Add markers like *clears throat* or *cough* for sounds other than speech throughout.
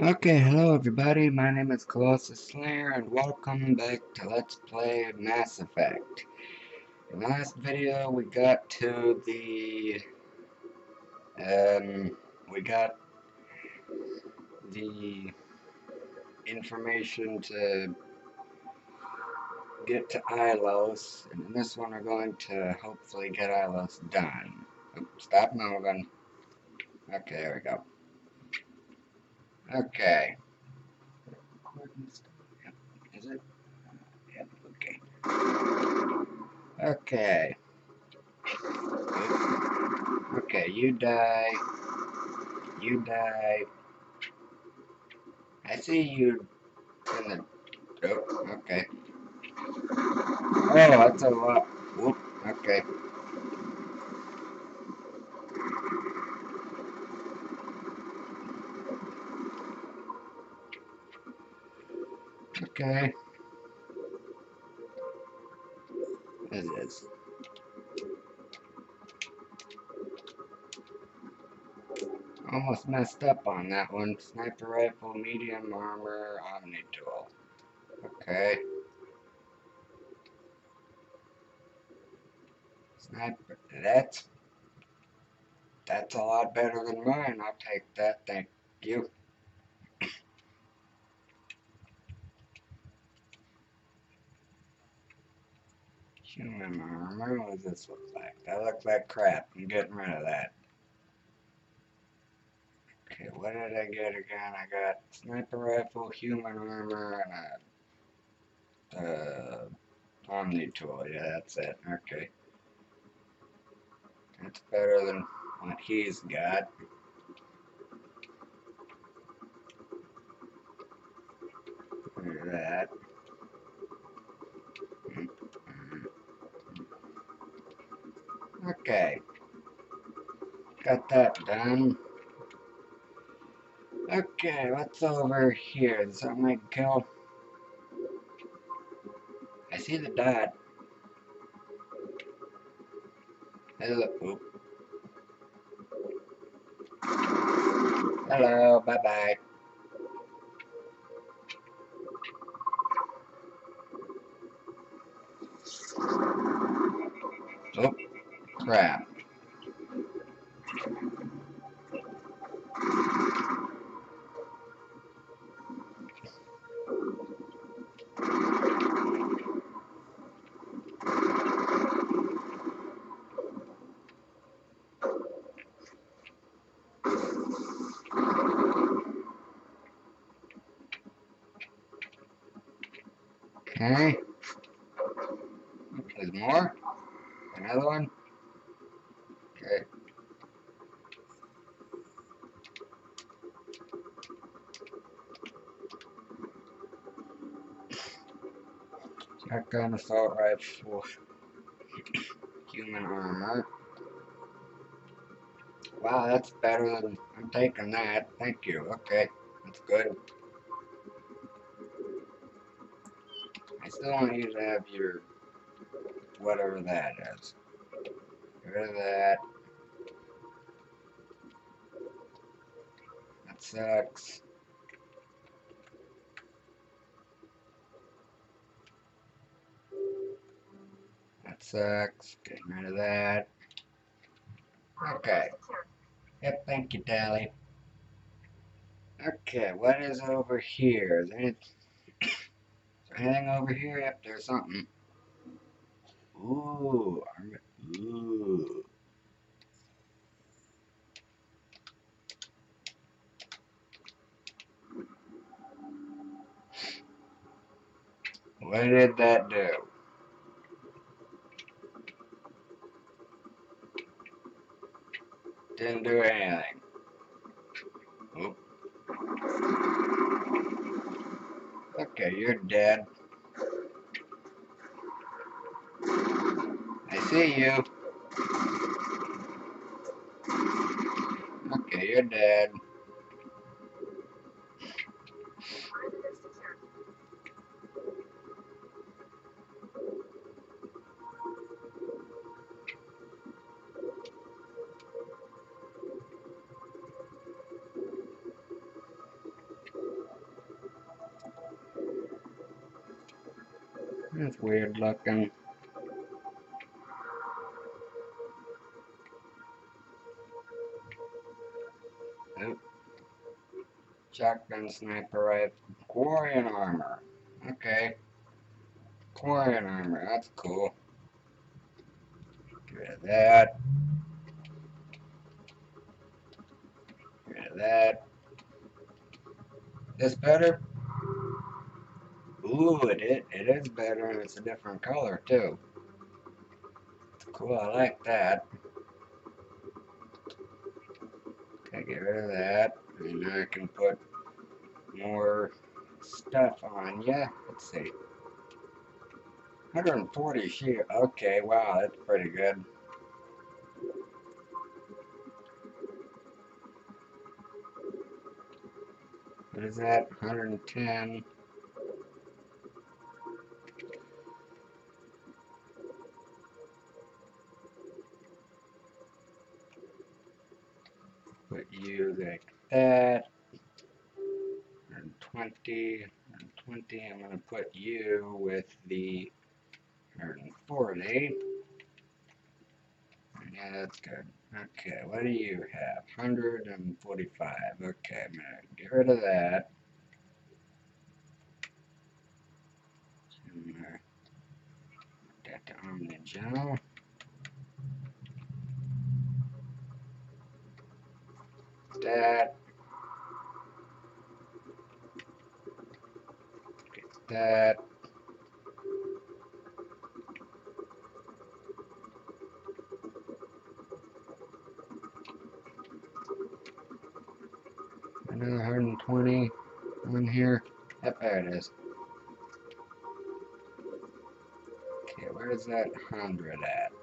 Okay, hello everybody, my name is Colossus Slayer and welcome back to Let's Play Mass Effect. In the last video we got to the... Um, we got the information to get to Ilos, and in this one we're going to hopefully get Ilos done. Oops, stop moving. Okay, there we go. Okay. Is it? Yep, okay. Okay. Okay, you die. You die. I see you in the... Oh, okay. Oh, that's a lot. Whoop, okay. Okay. It is. Almost messed up on that one. Sniper rifle, medium armor, omni tool. Okay. Sniper. That's that's a lot better than mine. I'll take that. Thank you. Human armor, what does this look like? That looks like crap. I'm getting rid of that. Okay, what did I get again? I got sniper rifle, human armor, and a uh, omni tool. Yeah, that's it. Okay. That's better than what he's got. Look at that. Okay. Got that done. Okay, what's over here? Is that my kill? I see the dot. Hello. Hello, bye-bye. Oh, crap. Okay. There's more. Another one. Okay. Shotgun assault rifle. Human armor. Wow, that's better than I'm taking that. Thank you. Okay, that's good. I still want you to have your whatever that is. Get rid of that. That sucks. That sucks. Getting rid of that. Okay. Yep, thank you, Tali. Okay, what is over here? Is there, any, is there anything over here? Yep, there's something. Ooh, ooh. What did that do? Didn't do anything. Oop. Okay, you're dead. I see you. Okay, you're dead. Weird looking. Shotgun sniper rifle. Quarian armor. Okay. Quarian armor. That's cool. Get rid of that. Get rid of that. This better? Is, better and it's a different color too. Cool, I like that. Okay, get rid of that. And I can put more stuff on ya. Let's see. 140 shield. Okay, wow, that's pretty good. What is that? 110. Going to put you with the 140. Eh? Yeah, that's good. Okay, what do you have? 145. Okay, I'm going to get rid of that. That to Omni General. That. That. Another 120 on here. Yep, there it is. Okay, where's that 100 at?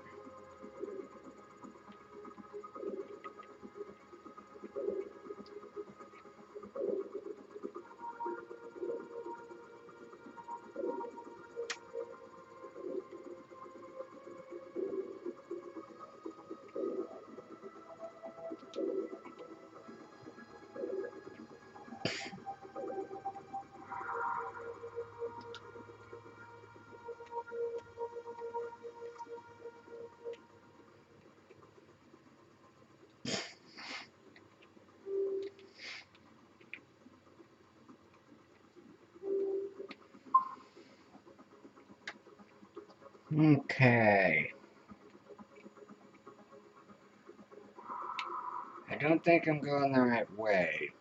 Think I'm going the right way.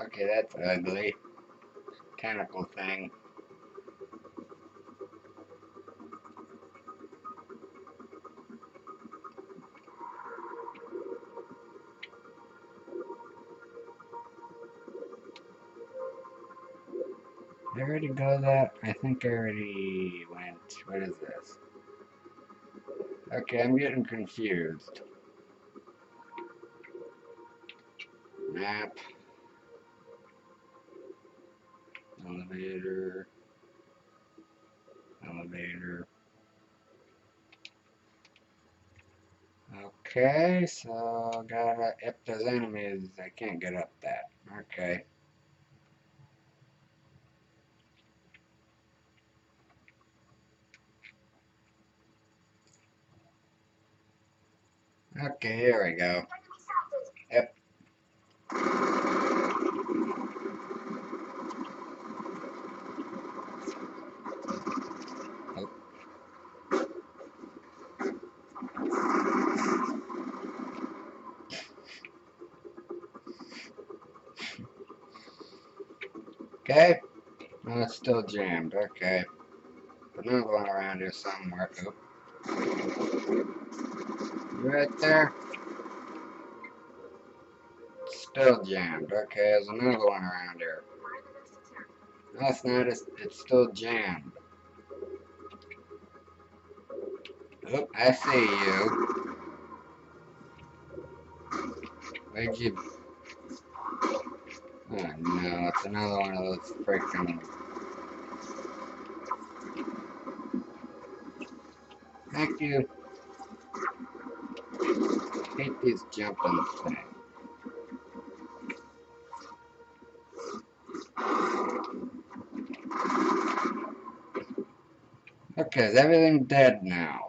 Okay, that's ugly. Tentacle thing. I already go that? I think I already went. What is this? Okay, I'm getting confused. Map. Elevator. Elevator. Okay, so gotta, if there's enemies, I can't get up that. Okay. Okay, here we go. Okay. No, it's still jammed. Okay. Another one around here somewhere. Oop. Right there. Still jammed. Okay, there's another one around here. That's not, it's, it's still jammed. Oop, I see you. Where'd you... Oh no, it's another one of those freaking... Thank you. hate these jumping things. Okay, is everything dead now?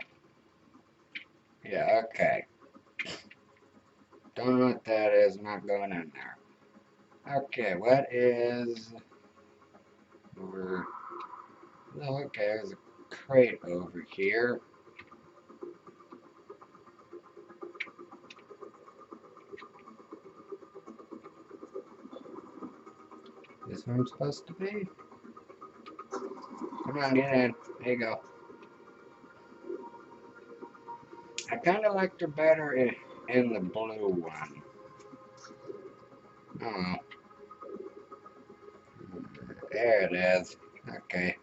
Yeah, okay. Don't know what that is, not going in there. Okay, what is over oh, okay, there's a crate over here. This where I'm supposed to be? Come on, get in. There you go. Kind of liked her better in, in the blue one. Oh. There it is. Okay.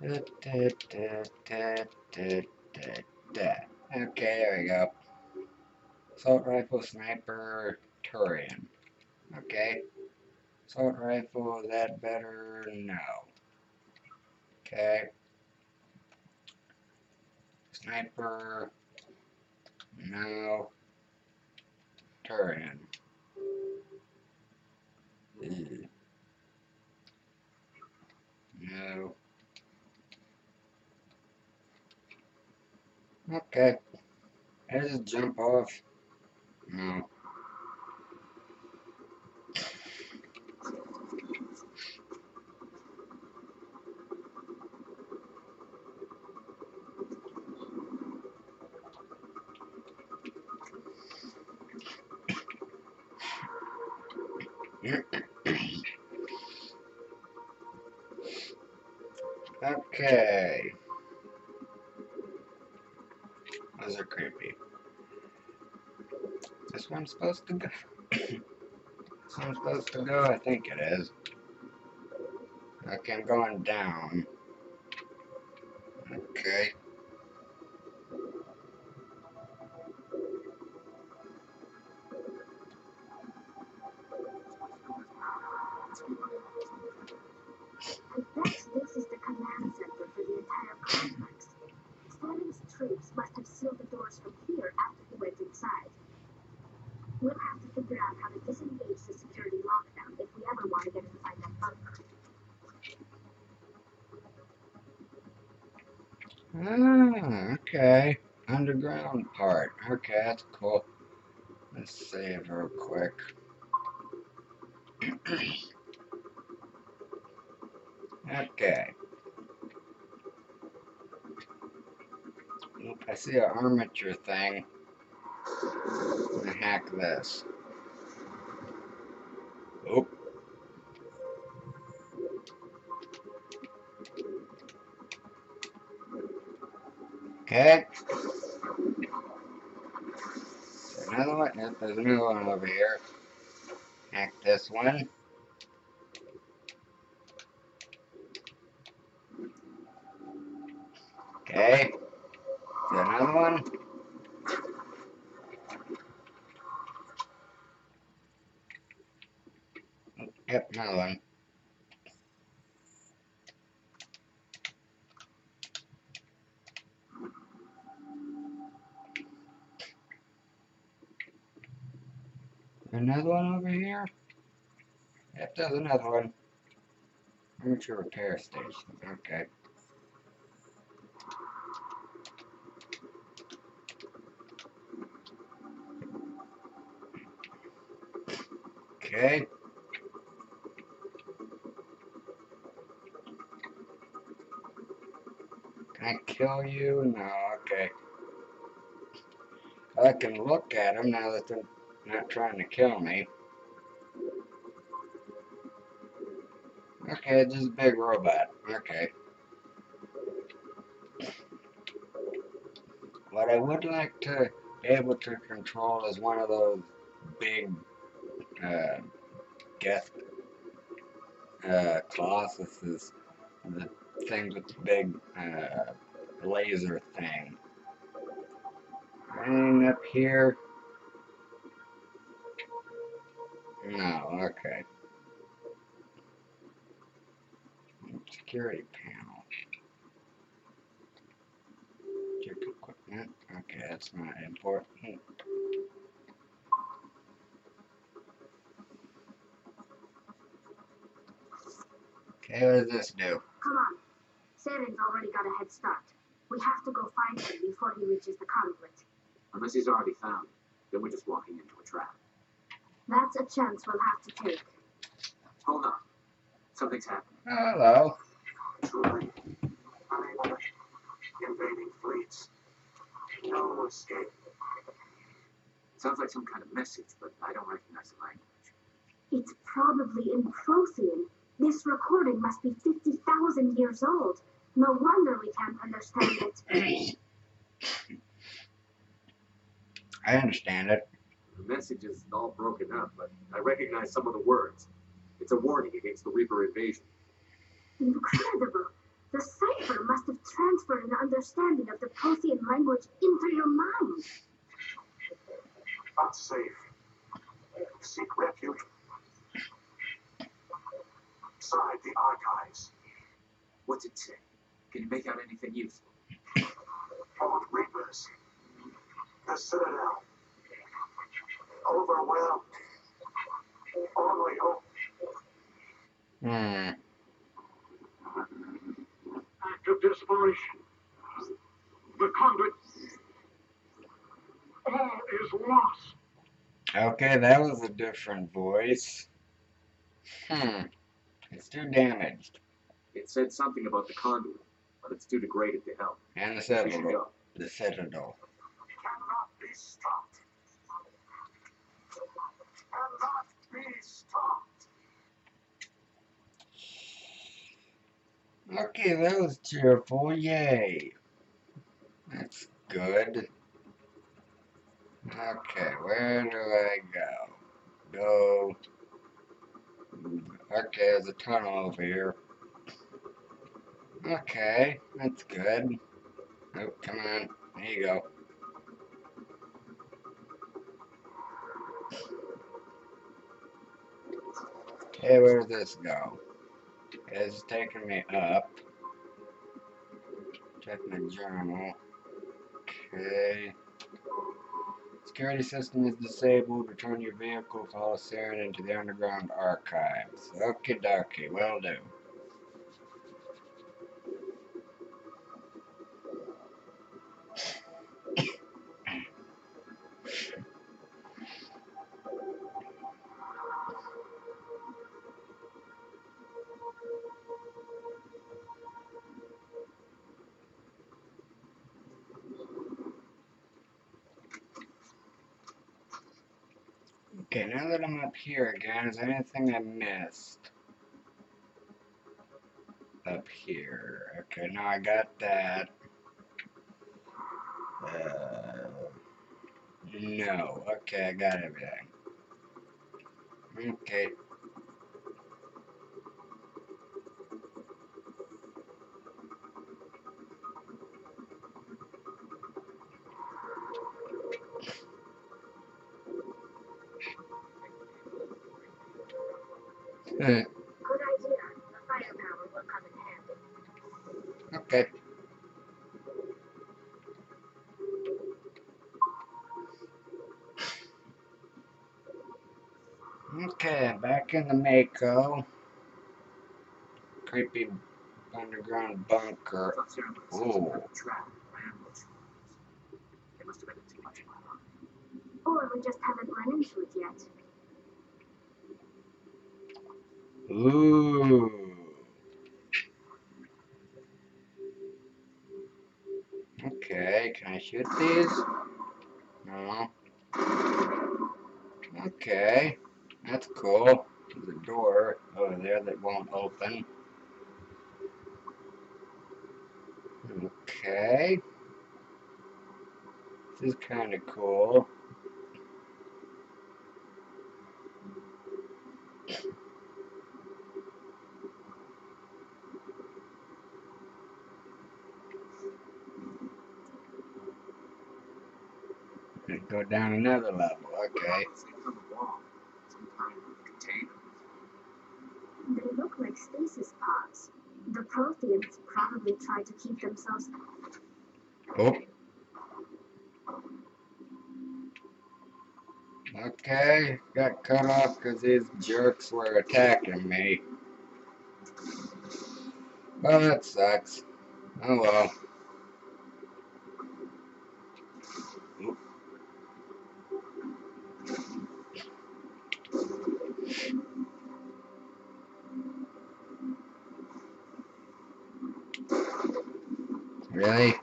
Da, da, da, okay, there we go. Assault rifle, sniper, Turian. Okay. Assault rifle, is that better? No. Okay. Sniper. No. Turian. Mm. No. Okay. I just jump off. No. One's supposed to go. *coughs* I'm supposed to go? I think it is. Okay, I'm going down. That's cool. Let's save real quick. *clears throat* okay. I see an armature thing. I'm gonna hack this. Oh. Okay. Another one. new one over here. Hack this one. Okay another one. Yep, another one. Another one over here? Yep, there's another one. Armature repair station. Okay. Okay. Can I kill you? No, okay. I can look at them now that they're not trying to kill me. Okay, just a big robot. Okay. What I would like to be able to control is one of those big uh, geth uh, Colossus the thing with the big uh, laser thing. Anything up here? No, okay. Security panel. Check equipment. Okay, that's not important. Okay, what does this do? Come on. Saren's already got a head start. We have to go find him before he reaches the conduit. Unless he's already found. Then we're just walking into a trap. That's a chance we'll have to take. Hold on. Something's happening. Hello. Invading fleets. No escape. Sounds like some kind of message, but I don't recognize the language. It's probably in Prothean. This recording must be 50,000 years old. No wonder we can't understand it. *coughs* I understand it. The message is all broken up, but I recognize some of the words. It's a warning against the Reaper invasion. Incredible. The cipher must have transferred an understanding of the Prothean language into your mind. Unsafe. Seek refuge. Inside the archives. What's it say? Can you make out anything useful? Old Reapers. The Citadel. Overwhelmed. Only hope. Hmm. Act of desperation. The conduit. All is lost. Okay, that was a different voice. Hmm. It's too damaged. It said something about the conduit, but it's too degraded to help. And the Citadel. go. The Citadel. Cannot be stopped. Cannot be stopped. Okay, that was cheerful. Yay. That's good. Okay, where do I go? Go. Okay, there's a tunnel over here. Okay, that's good. Oh, come on. There you go. Okay, where does this go? It's taking me up. Check my journal. Okay. Security system is disabled. Return your vehicle. Follow Saren into the underground archives. Okie dokie, will do. Okay, now that I'm up here again, is there anything I missed? Up here. Okay, now I got that. Uh, no. Okay, I got everything. Okay. In the Mako. Creepy underground bunker. thought Saren was some Ooh. Oh, kind of trap or ambush. It must have been too much. Or we just haven't run into it yet. Ooh. Okay, can I shoot these? No. Okay, that's cool. There's a door over there that won't open. Okay. This is kind of cool. Go down another level. Okay. It's like on the wall. Some kind of container. Like stasis pods. The Protheans probably try to keep themselves. Oh. Okay, got cut off because these jerks were attacking me. Well, that sucks. Oh well. Okay,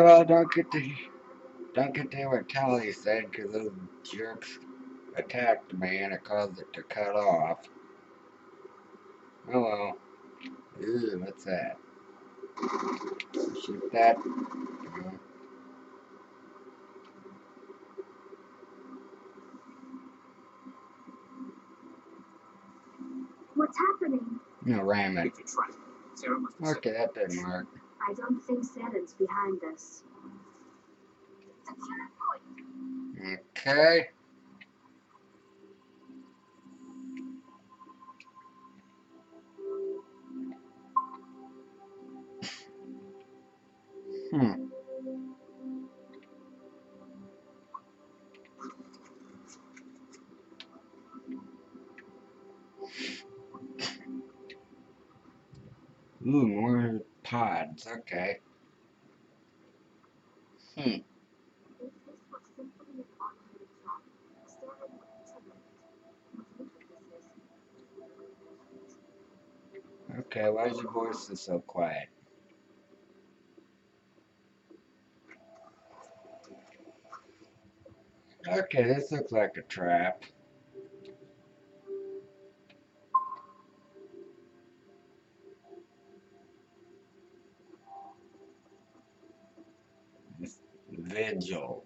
well, don't get to don't get to what Tali said because those jerks attacked me and it caused it to cut off. Oh well. Ew, what's that? Shoot that. What's happening? No, ram it. It's a trap. Saren must have Okay, that didn't work. I don't think Saren's behind this. Secure point. Okay. Hmm. Ooh, more pods. Okay. Hmm. Okay, why is your voice so quiet? Okay, this looks like a trap. Vigil.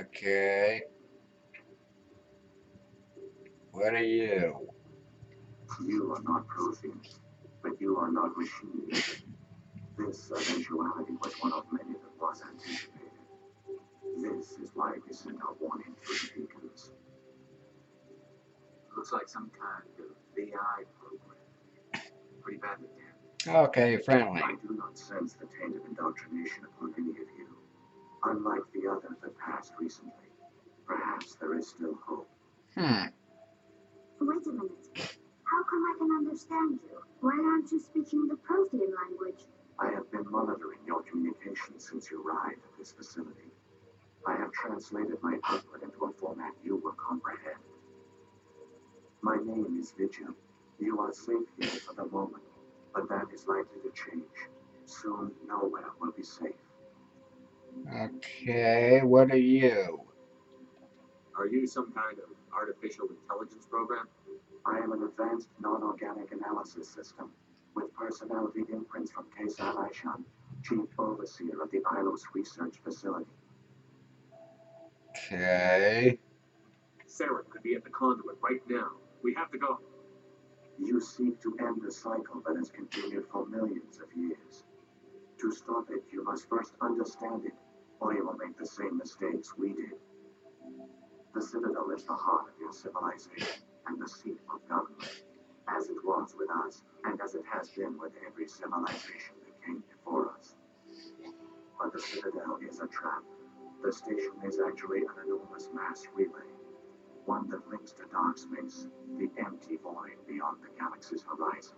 Okay. What are you? You are not Protheans, but you are not machines. This uh, eventuality was one of many that was anticipated. This is why we sent our warning to the beacons. Looks like some kind of AI program. Pretty badly damaged. Okay, friendly. I do not sense the taint of indoctrination upon any of you. Unlike the others that passed recently, perhaps there is still hope. Hmm. Wait a minute. How come I can understand you? Why aren't you speaking the Prothean language? I have been monitoring your communications since you arrived at this facility. I have translated my output into a format you will comprehend. My name is Vigil. You are safe here for the moment, but that is likely to change. Soon, nowhere will be safe. Okay, what are you? Are you some kind of artificial intelligence program? I am an advanced non-organic analysis system with personality imprints from Kesar Aishan, chief overseer of the Ilos Research Facility. Okay. Saren could be at the conduit right now. We have to go. You seek to end a cycle that has continued for millions of years. To stop it, you must first understand it, or you will make the same mistakes we did. The Citadel is the heart of your civilization and the seat of government, as it was with us, and as it has been with every civilization that came before us. But the Citadel is a trap. The station is actually an enormous mass relay, one that links to dark space, the empty void beyond the galaxy's horizon.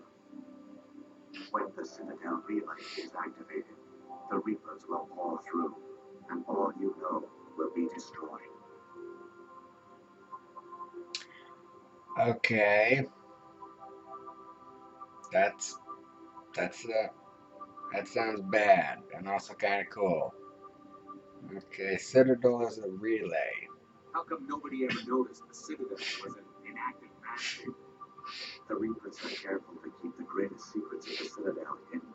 When the Citadel relay is activated, the Reapers will pour through, and all you know will be destroyed. Okay. That's that's uh that sounds bad and also kind of cool. Okay, Citadel is a relay. How come nobody ever noticed the Citadel was an inactive mass? The Reapers are careful to keep the greatest secrets of the Citadel hidden.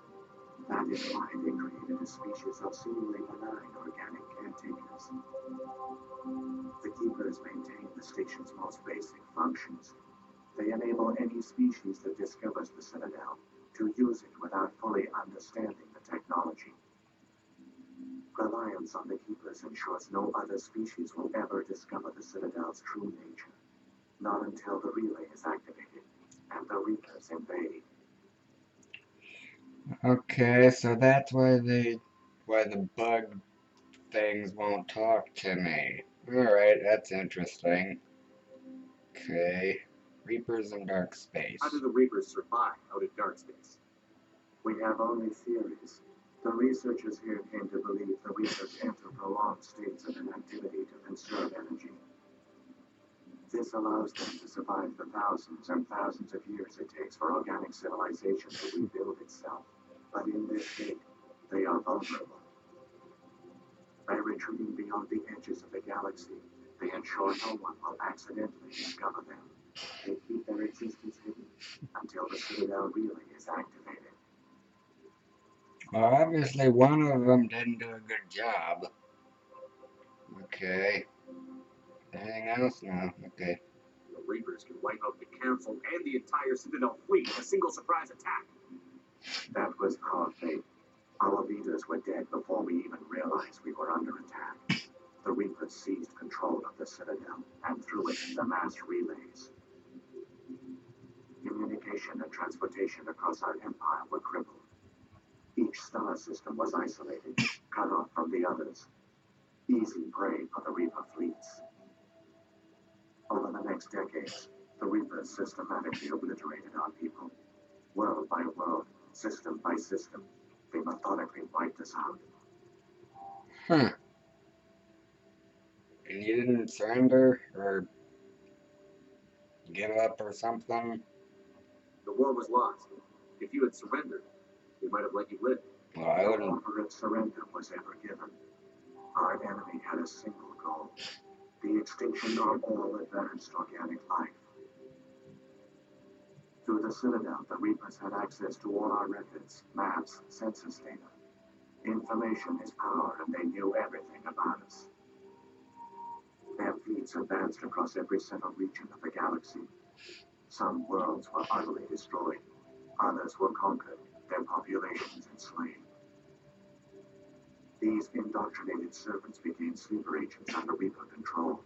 That is why they created a species of seemingly benign organic caretakers. The Keepers maintain the station's most basic functions. They enable any species that discovers the Citadel to use it without fully understanding the technology. Reliance on the Keepers ensures no other species will ever discover the Citadel's true nature. Not until the relay is activated and the Reapers invade. Okay, so that's why they why the bug things won't talk to me. Alright, that's interesting. Okay. Reapers in dark space. How do the Reapers survive out in dark space? We have only theories. The researchers here came to believe the Reapers enter prolonged states of inactivity to conserve energy. This allows them to survive the thousands and thousands of years it takes for organic civilization to rebuild itself. But in this state, they are vulnerable. By retreating beyond the edges of the galaxy, they ensure no one will accidentally discover them. They keep their existence hidden until the Citadel relay is activated. Well, obviously one of them didn't do a good job. Okay. Anything else? No. Okay. The Reapers can wipe out the Council and the entire Citadel fleet in a single surprise attack. That was our fate. Our leaders were dead before we even realized we were under attack. The Reapers seized control of the Citadel and through it the mass relays. Communication and transportation across our empire were crippled. Each star system was isolated, cut off from the others. Easy prey for the Reaper fleets. Over the next decades, the Reapers systematically obliterated our people. World by world, system by system, they methodically wiped us out. Huh. And you didn't surrender or give up or something? The war was lost. If you had surrendered, we might have let you live. Well, I No wouldn't. offer of surrender was ever given. Our enemy had a single goal the extinction of all advanced organic life. Through the Citadel, the Reapers had access to all our records, maps, census data. Information is power, and they knew everything about us. Their fleets advanced across every central region of the galaxy. Some worlds were utterly destroyed, others were conquered, their populations enslaved. These indoctrinated servants became sleeper agents under Reaper control.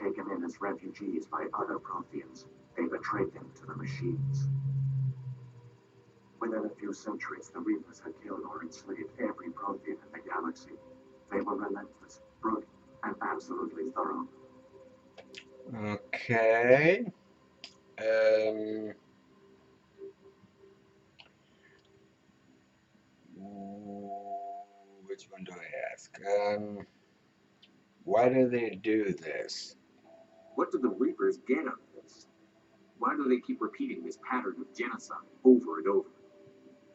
Taken in as refugees by other Protheans, they betrayed them to the machines. Within a few centuries, the Reapers had killed or enslaved every Prothean in the galaxy. They were relentless, brutal, and absolutely thorough. Okay. Um. Which one do I ask? Um. Why do they do this? What do the Reapers get out of this? Why do they keep repeating this pattern of genocide over and over?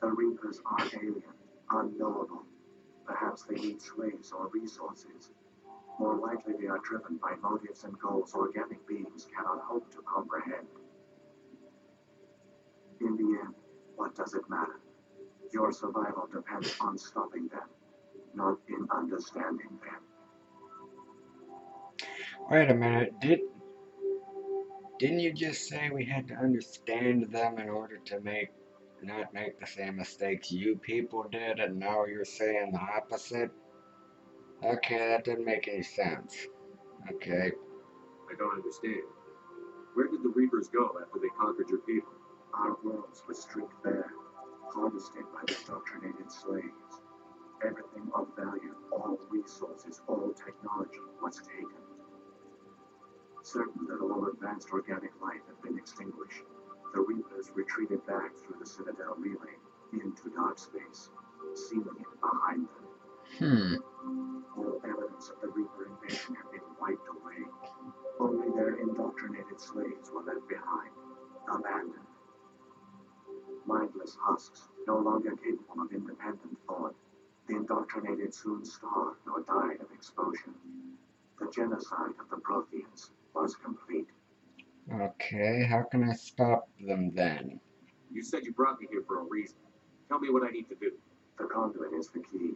The Reapers are alien, unknowable. Perhaps they need slaves or resources. More likely, they are driven by motives and goals organic beings cannot hope to comprehend. In the end, what does it matter? Your survival depends on stopping them, not in understanding them. Wait a minute. Did didn't you just say we had to understand them in order to make not make the same mistakes you people did, and now you're saying the opposite? Okay, that didn't make any sense. Okay. I don't understand. Where did the Reapers go after they conquered your people? Our worlds were stripped bare, harvested by the indoctrinated slaves. Everything of value, all resources, all technology was taken. Certain that all advanced organic life had been extinguished, the Reapers retreated back through the Citadel relay into dark space, sealing it behind them. Hmm. All evidence of the Reaper invasion had been wiped away. Only their indoctrinated slaves were left behind, abandoned. Mindless husks, no longer capable of independent thought, the indoctrinated soon starved or died of exposure. The genocide of the Protheans was complete. Okay, how can I stop them then? You said you brought me here for a reason. Tell me what I need to do. The conduit is the key.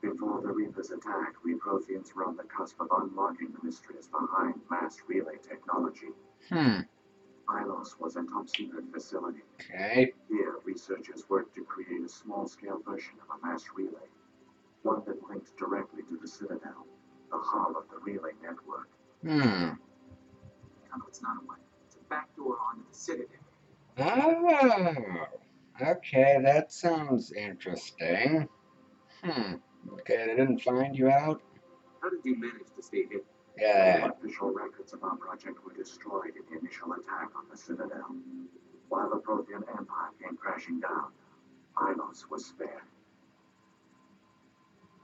Before the Reapers attack, we Protheans were on the cusp of unlocking the mysteries behind mass relay technology. Hmm. Ilos was a top secret facility. Okay. Here, researchers worked to create a small scale version of a mass relay, one that linked directly to the Citadel, the hub of the relay network. Hmm. It's not a way. It's a backdoor onto the Citadel. Oh. Okay, that sounds interesting. Hmm. Okay, they didn't find you out? How did you manage to stay hidden? Yeah. Official records of our project were destroyed in the initial attack on the Citadel. While the Prothean Empire came crashing down, Ilos was spared.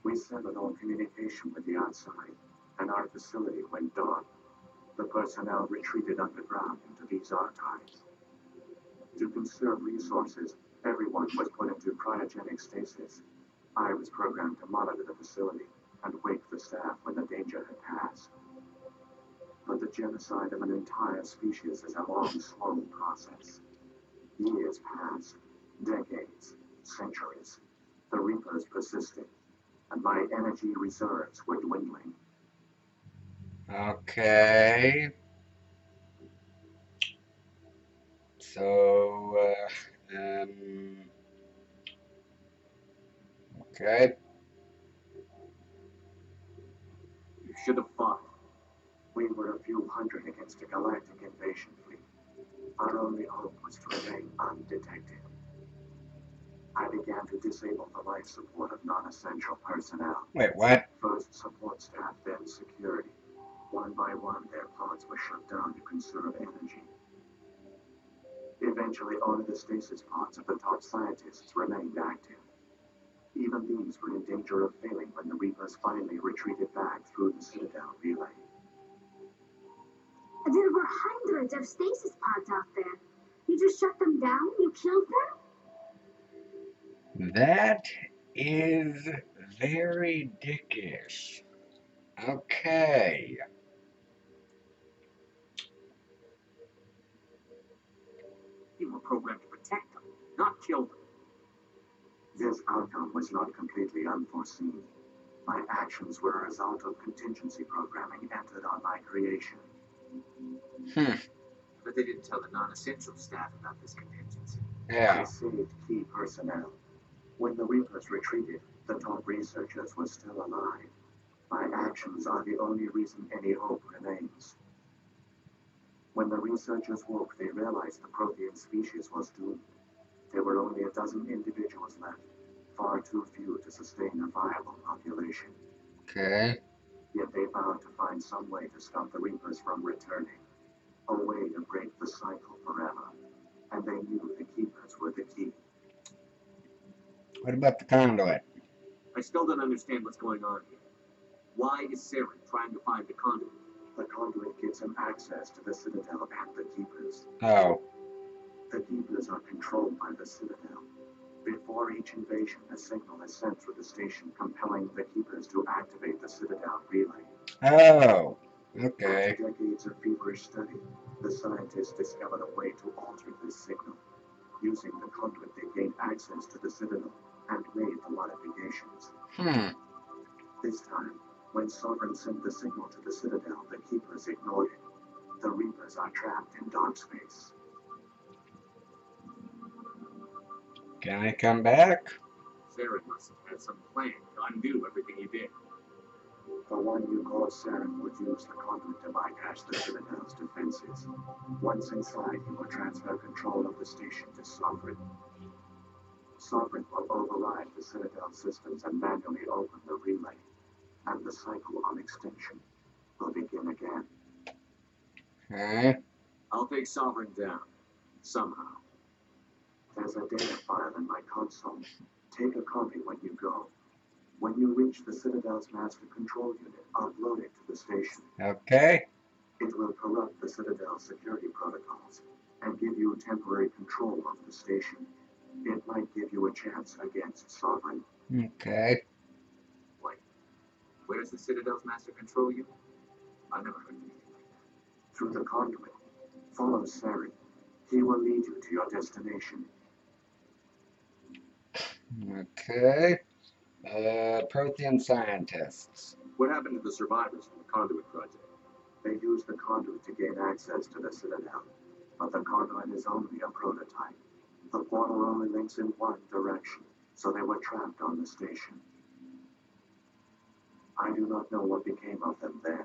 We severed all communication with the outside, and our facility went dark. The personnel retreated underground into these archives. To conserve resources, everyone was put into cryogenic stasis. I was programmed to monitor the facility and wake the staff when the danger had passed. But the genocide of an entire species is a long, slow process. Years passed, decades, centuries. The Reapers persisted, and my energy reserves were dwindling. Okay. So, uh, um, okay. You should have fought. We were a few hundred against a galactic invasion fleet. Our only hope was to remain undetected. I began to disable the life support of non-essential personnel. Wait, what? First support staff, then security. One by one, their pods were shut down to conserve energy. Eventually, only the stasis pods of the top scientists remained active. Even these were in danger of failing when the Reapers finally retreated back through the Citadel relay. There were hundreds of stasis pods out there. You just shut them down? You killed them? That is very dickish. Okay. Were programmed to protect them, not kill them. This outcome was not completely unforeseen. My actions were a result of contingency programming entered on my creation. Hmm. But they didn't tell the non-essential staff about this contingency. I Yeah. saved key personnel. When the Reapers retreated, the top researchers were still alive. My actions are the only reason any hope remains. When the researchers woke, they realized the Prothean species was doomed. There were only a dozen individuals left, far too few to sustain a viable population. Okay. Yet they vowed to find some way to stop the Reapers from returning. A way to break the cycle forever. And they knew the Keepers were the key. What about the conduit? I still don't understand what's going on here. Why is Saren trying to find the conduit? The conduit gives him access to the Citadel and the Keepers. Oh. The Keepers are controlled by the Citadel. Before each invasion, a signal is sent through the station compelling the Keepers to activate the Citadel relay. Oh. Okay. After decades of feverish study, the scientists discovered a way to alter this signal. Using the conduit, they gained access to the Citadel and made the modifications. Hmm. This time, when Sovereign sent the signal to the Citadel, the Keepers ignored it. The Reapers are trapped in dark space. Can I come back? Saren must have had some plan to undo everything he did. The one you call Saren would use the conduit to bypass the Citadel's defenses. Once inside, he will transfer control of the station to Sovereign. Sovereign will override the Citadel systems and manually open the relay. And the cycle of extinction will begin again. Okay. I'll take Sovereign down. Somehow. There's a data file in my console. Take a copy when you go. When you reach the Citadel's master control unit, upload it to the station. Okay. It will corrupt the Citadel's security protocols and give you temporary control of the station. It might give you a chance against Sovereign. Okay. Wait. Where's the Citadel's master control unit? I've never heard anything like that. Through the conduit, follow Saren. He will lead you to your destination. Okay. Uh, Prothean scientists. What happened to the survivors from the Conduit Project? They used the conduit to gain access to the Citadel, but the conduit is only a prototype. The portal only links in one direction, so they were trapped on the station. I do not know what became of them then.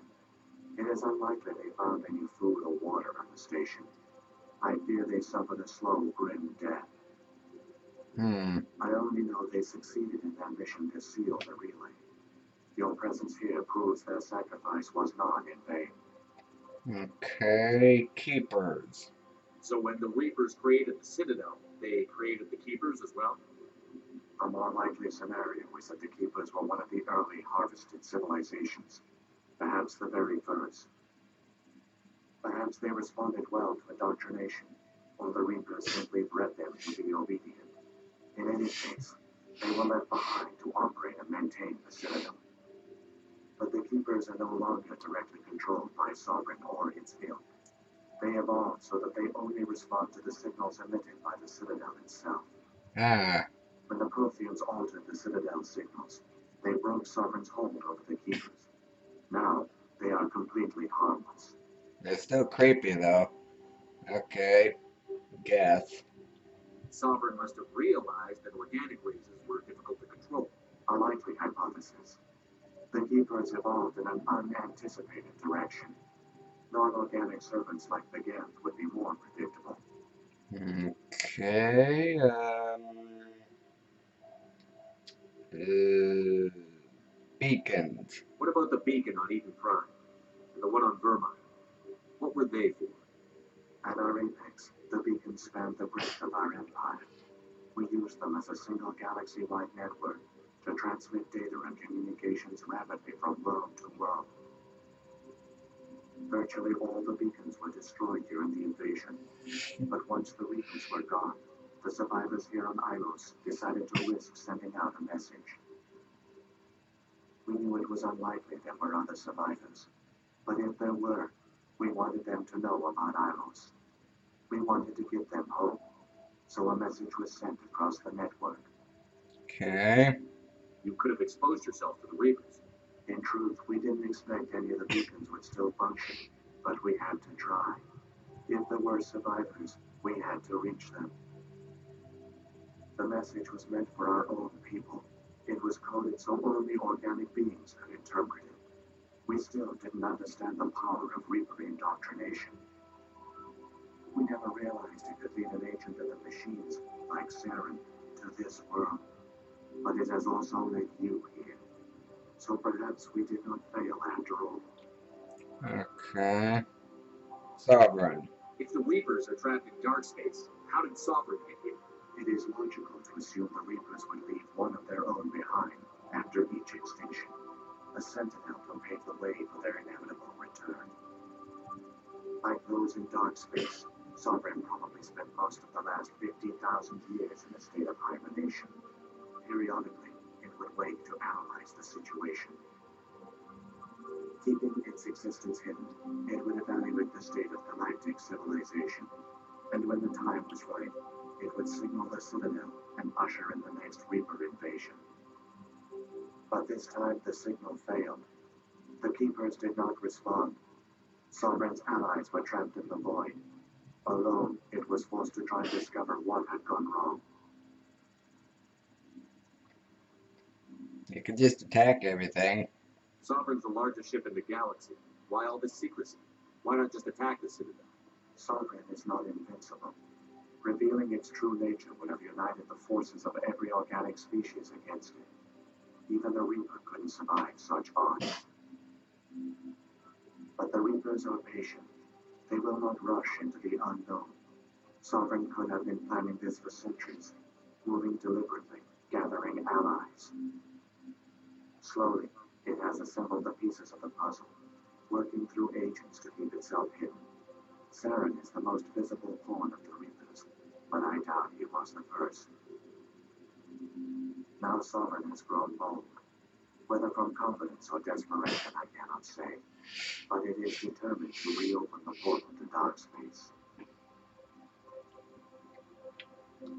It is unlikely they found any food or water on the station. I fear they suffered a slow, grim death. Hmm. I only know they succeeded in their mission to seal the relay. Your presence here proves their sacrifice was not in vain. Okay, keepers. So when the Reapers created the Citadel, they created the Keepers as well? A more likely scenario is that the Keepers were one of the early harvested civilizations, perhaps the very first. Perhaps they responded well to indoctrination, or the Reapers simply bred them to be obedient. In any case, they were left behind to operate and maintain the Citadel. But the Keepers are no longer directly controlled by Sovereign or its ilk. They evolved so that they only respond to the signals emitted by the Citadel itself. Ah, When the Protheans altered the Citadel signals, they broke Sovereign's hold over the Keepers. Now, they are completely harmless. they're still creepy though. Okay, geth. Sovereign must have realized that organic races were difficult to control. A likely hypothesis. The Keepers evolved in an unanticipated direction. Non-organic servants like the Geth would be more predictable. Okay, um. Uh, beacons. What about the beacon on Eden Prime? And the one on Vermine? What were they for? At our apex, the beacons spanned the breadth of our empire. We used them as a single galaxy-wide network to transmit data and communications rapidly from world to world. Virtually all the beacons were destroyed during the invasion, but once the Reapers were gone, the survivors here on Ilos decided to risk sending out a message. We knew it was unlikely there were other survivors, but if there were, we wanted them to know about Ilos. We wanted to give them hope, so a message was sent across the network. Okay. You could have exposed yourself to the Reapers. In truth, we didn't expect any of the beacons would still function, but we had to try. If there were survivors, we had to reach them. The message was meant for our own people. It was coded so only organic beings could interpret it. We still didn't understand the power of Reaper indoctrination. We never realized it could lead an agent of the machines, like Saren, to this world. But it has also led you here. So perhaps we did not fail after all. Okay. Sovereign. If the Reapers are trapped in dark space, how did Sovereign get here? It is logical to assume the Reapers would leave one of their own behind after each extinction. A sentinel to pave the way for their inevitable return. Like those in dark space, Sovereign probably spent most of the last 50,000 years in a state of hibernation. Periodically, it would wake to analyze the situation. Keeping its existence hidden, it would evaluate the state of galactic civilization. And when the time was right, it would signal the Citadel and usher in the next Reaper invasion. But this time the signal failed. The Keepers did not respond. Sovereign's allies were trapped in the void. Alone, it was forced to try and discover what had gone wrong. It could just attack everything. Sovereign's the largest ship in the galaxy. Why all this secrecy? Why not just attack the Citadel? Sovereign is not invincible. Revealing its true nature would have united the forces of every organic species against it. Even the Reaper couldn't survive such odds. But the Reapers are patient. They will not rush into the unknown. Sovereign could have been planning this for centuries, moving deliberately, gathering allies. Slowly, it has assembled the pieces of the puzzle, working through agents to keep itself hidden. Saren is the most visible pawn of the Reapers, but I doubt he was the first. Now Sovereign has grown bold. Whether from confidence or desperation, I cannot say, but it is determined to reopen the portal to dark space.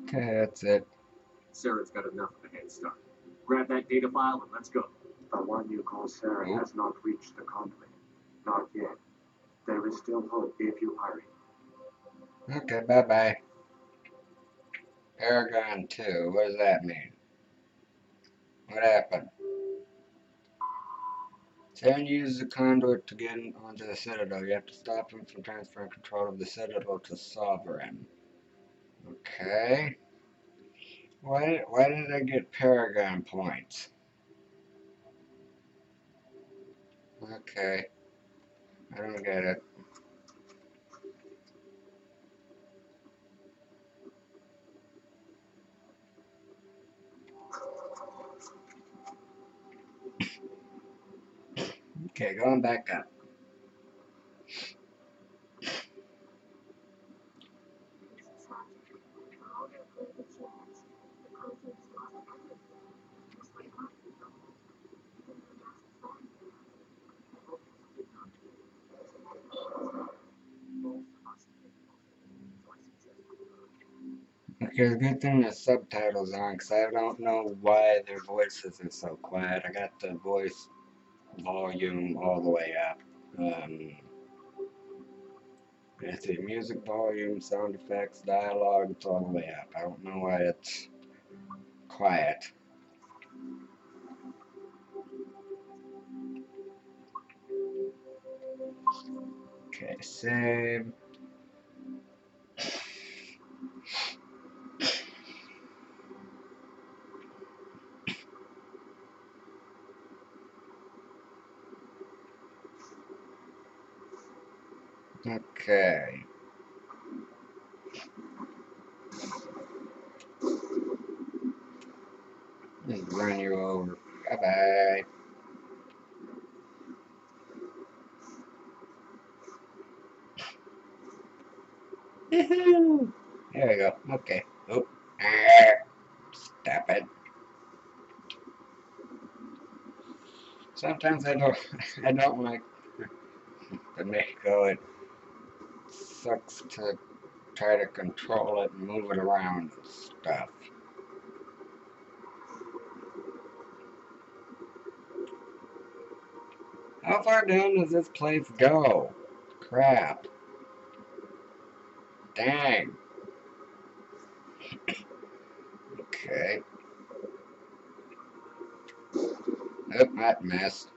Okay, that's it. Saren's got enough of a head start. Grab that data file and let's go. The one you call Saren Oh. has not reached the conduit. Not yet. There is still hope if you hurry. Okay, bye bye. Paragon 2, what does that mean? What happened? Saren uses the conduit to get onto the Citadel. You have to stop him from transferring control of the Citadel to Sovereign. Okay. Why did, why did I get Paragon points? Okay. I don't get it. Okay, going back up. It's tragic. For all their great achievements, the Protheans lost everything. Just like Martinsville. Even though NASA's fighting for us, I hope this will be complicated. Most of us are capable, so I going back up. Okay, good thing the subtitles on, because I don't know why their voices are so quiet. I got the voice volume all the way up. Um, let's see, music volume, sound effects, dialogue, it's all the way up. I don't know why it's quiet. Okay, save. Okay. Just run you over. Bye bye. Woohoo! There we go. Okay. Oh. Ah. Stop it. Sometimes I don't *laughs* I don't like the Mako. It sucks to try to control it and move it around and stuff. How far down does this place go? Crap. Dang. *coughs* okay. Oop, that missed.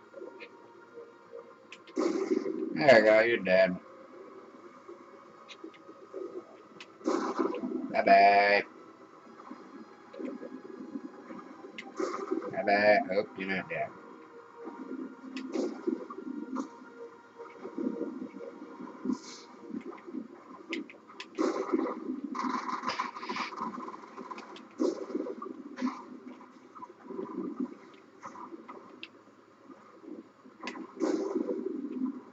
There you go, you're dead. Bye bye. Bye bye. Oh, you're not dead.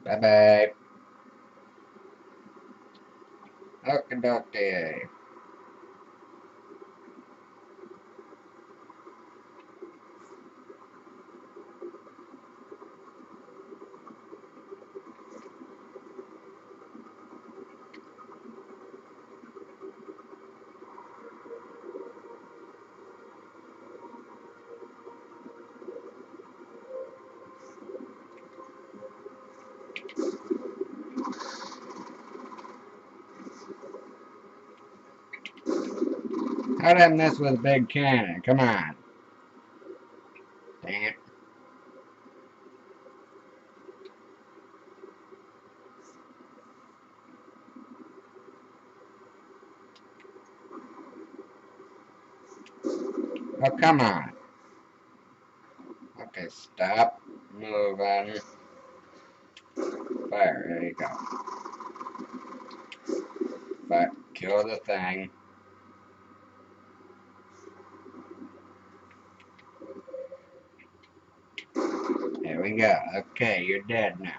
Bye bye. Okie dokie. I mess with a big cannon? Come on. Dang it. Oh, come on. Okay, stop. Move on. Fire, there you go. But kill the thing. Okay, you're dead now.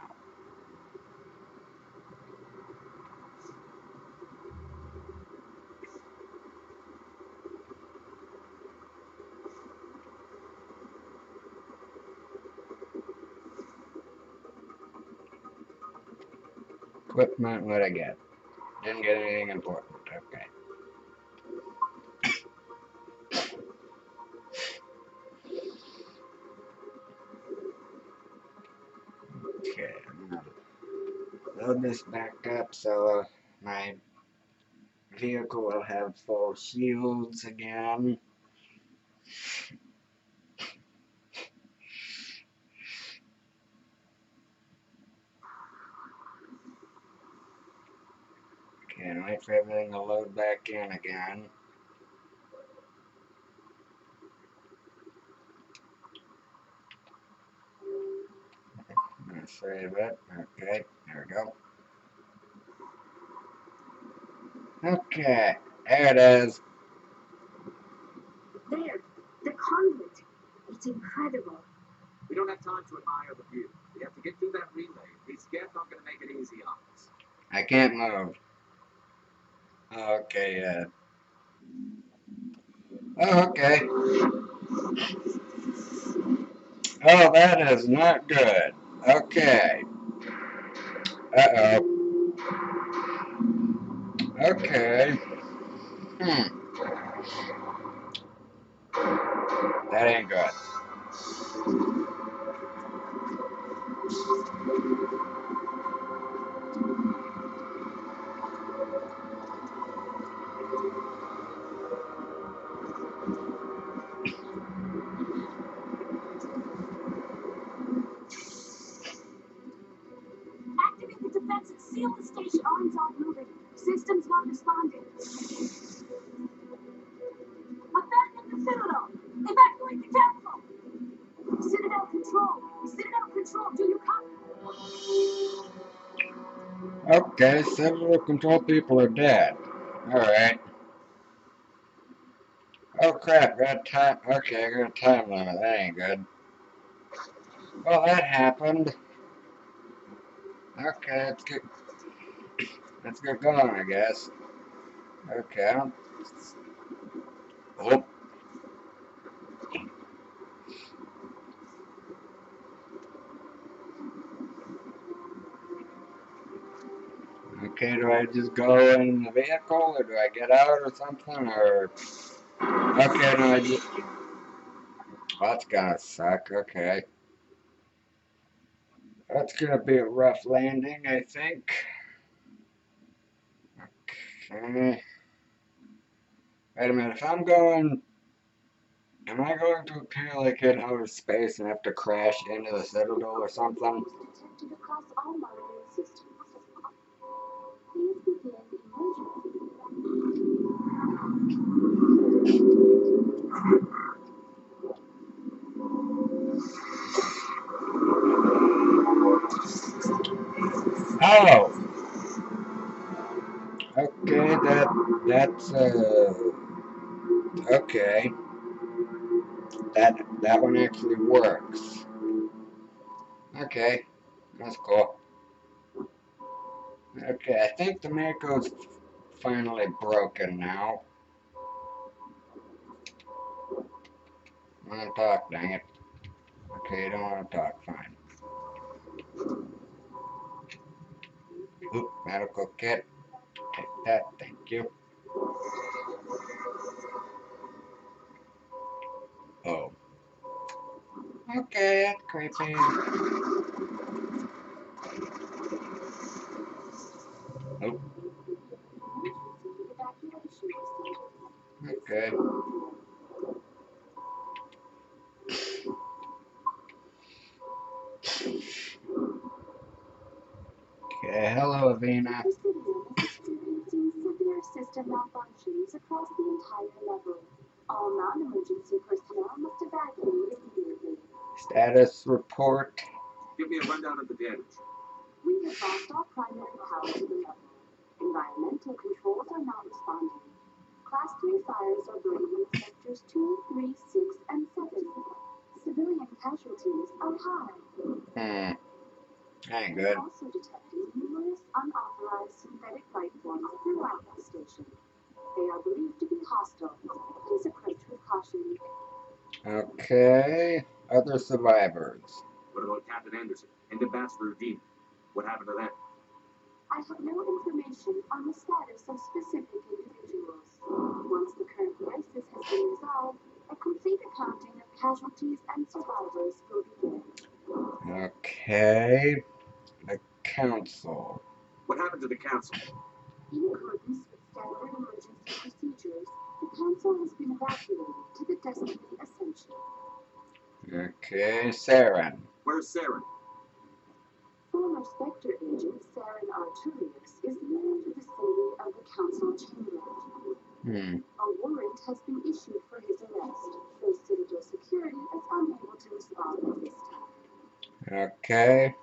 Equipment, what I get? Didn't get anything important. Okay, this back up so uh, my vehicle will have full shields again. Okay, and wait for everything to load back in again. save it. Okay, there we go. Okay, there it is. There, the conduit. It's incredible. We don't have time to admire the view. We have to get through that relay. These Geth aren't going to make it easy on us. I can't move. Okay. Oh, okay. Oh, that is not good. Okay. Uh oh. Okay. Hmm. That ain't good. The Citadel. Evacuate the council. Citadel control. Citadel control. Do you copy? Okay, several control people are dead. Alright. Oh crap, got time. Okay, I got a time limit. That ain't good. Well, that happened. Okay, let's get. Let's get going, I guess. Okay. Oh. Okay, do I just go in the vehicle or do I get out or something or Okay, no I just well, that's gonna suck, okay. That's gonna be a rough landing, I think. Wait a minute, if I'm going am I going to appear like in outer space and have to crash into the citadel or something? Was Okay, that that's uh okay. That that one actually works. Okay, that's cool. Okay, I think the Mako's finally broken now. I want to talk, dang it. Okay, you don't want to talk, fine. Oop, medical kit. Take that, thank you. Oh. Okay, that's creepy. Nope. Procedures. Okay. Okay, hello, Avina. System malfunctions across the entire level. All non-emergency personnel must evacuate immediately. Status report. Give me a rundown of the damage. We have lost all primary power to the level. Environmental controls are not responding. Class 3 fires are burning in sectors 2, 3, 6, and 7. Civilian casualties are high. Hmm. Ain't We good. are also detecting numerous unauthorized synthetic life forms throughout the station. They are believed to be hostile. Please approach with caution. Okay. Other survivors. What about Captain Anderson and Ambassador Udina? What happened to them? I have no information on the status of specific individuals. Once the current crisis has been resolved, a complete accounting of casualties and survivors will begin. Okay. The council. What happened to the council? In accordance with standard emergency procedures, the council has been evacuated to the Destiny Ascension. Okay. Saren. Where's Saren? Former Spectre agent Saren Arturius is near the vicinity of the council chamber. Hmm. A warrant has been issued for his arrest, though Citadel security is unable to respond at this time. Okay.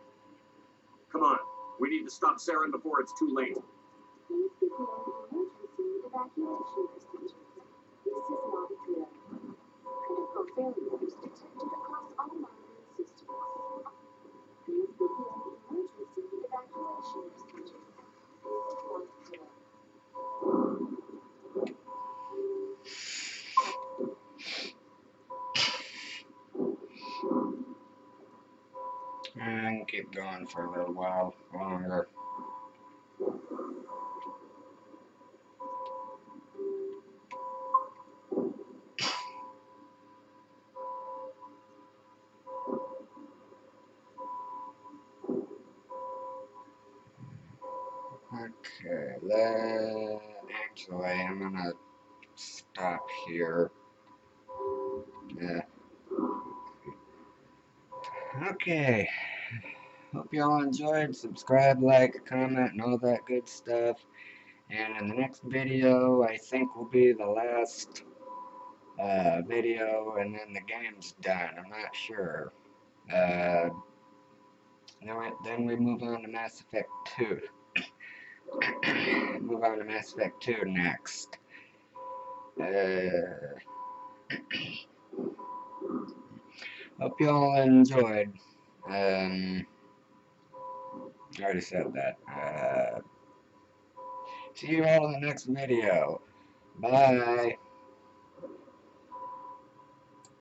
Come on. We need to stop Saren before it's too late. Please begin emergency evacuation procedures. This is not drill. Critical failures detected across all monitoring systems. Please begin the emergency evacuation procedures. Not drill. And keep going for a little while longer. Okay, let actually I'm gonna stop here. Yeah. Okay. Hope you all enjoyed. Subscribe, like, comment, and all that good stuff. And in the next video, I think will be the last uh, video, and then the game's done. I'm not sure. Uh, then, we, then we move on to Mass Effect 2. Move on to Mass Effect 2 next. Uh, hope you all enjoyed. Um, I already said that. Uh, see you all in the next video. Bye.